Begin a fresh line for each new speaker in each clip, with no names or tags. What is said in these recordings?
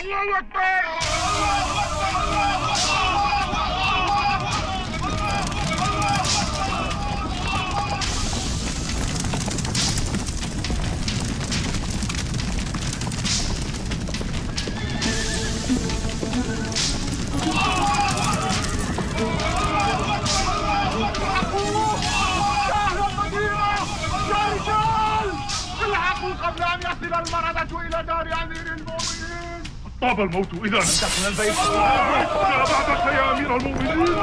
الله الحقوا قبل أن يصل المردة إلى دار أمير المؤمنين. طاب الموت إذا دخل البيت. يا بعدك يا امير المؤمنين.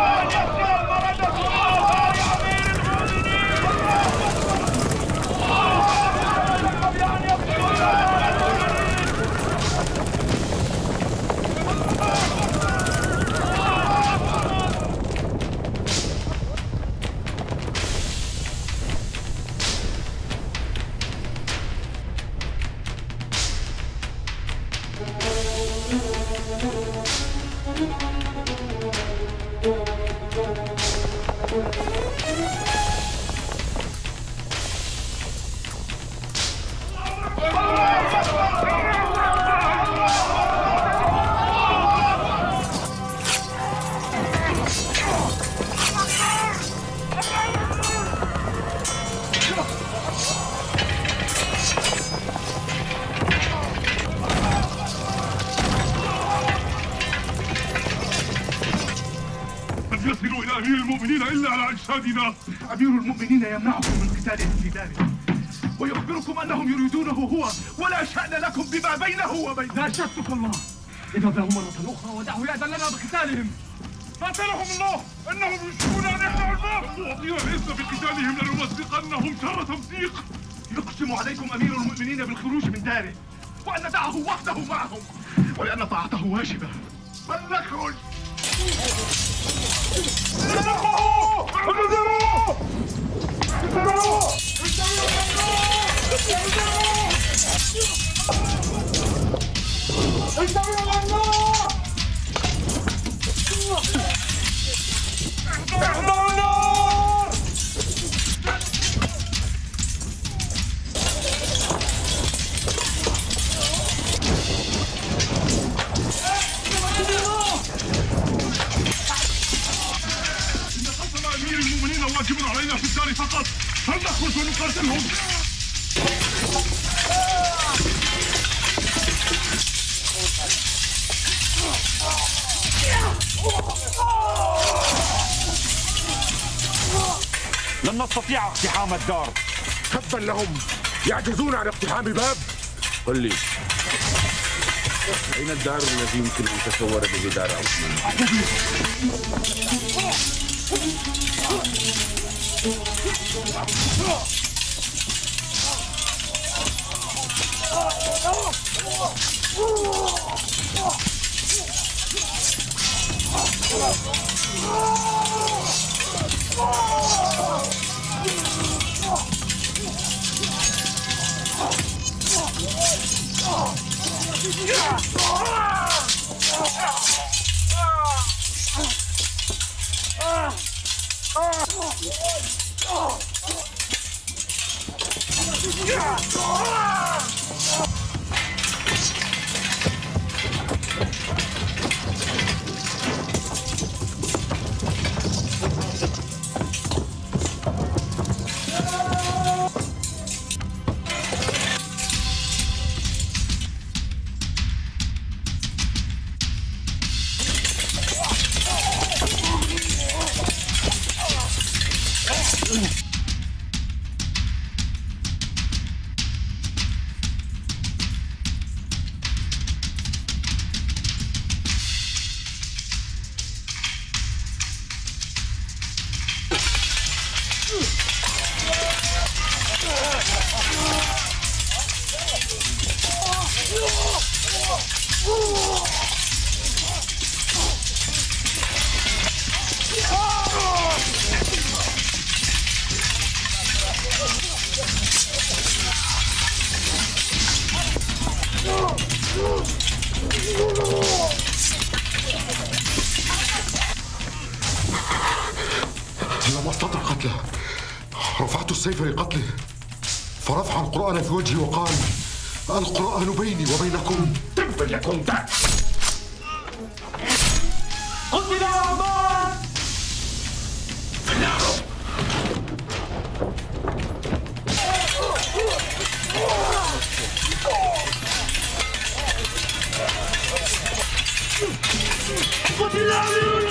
такое. أمير المؤمنين إلا على أجسادنا. أمير المؤمنين يمنعكم من قتالهم في داره ويخبركم أنهم يريدونه هو ولا شأن لكم بما بينه وبين
لا شتك الله. اذهب له مرة أخرى ودعه يأذن لنا بقتالهم.
قاتلهم الله! إنهم يشكون ان يخلعوا الباب واعطينا العزه بقتالهم لنمزقنهم شر تمزيق! يقسم عليكم أمير المؤمنين بالخروج من داره وأن ندعه وحده معهم ولأن طاعته واجبة. فلنخرج! Pardon علينا في الدار فقط. فلنخرج ونقاتلهم
لن نستطيع اقتحام الدار.
تبا لهم. يعجزون عن اقتحام باب.
قل لي أين الدار الذي يمكن أن تصور به دار عثمان؟ Oh! 你别。
لم استطع قتله. رفعت السيف لقتله. فرفع القرآن في وجهي وقال القرآن بيني وبينكم.
تبا لكم قتل عمار في النار قتل أمير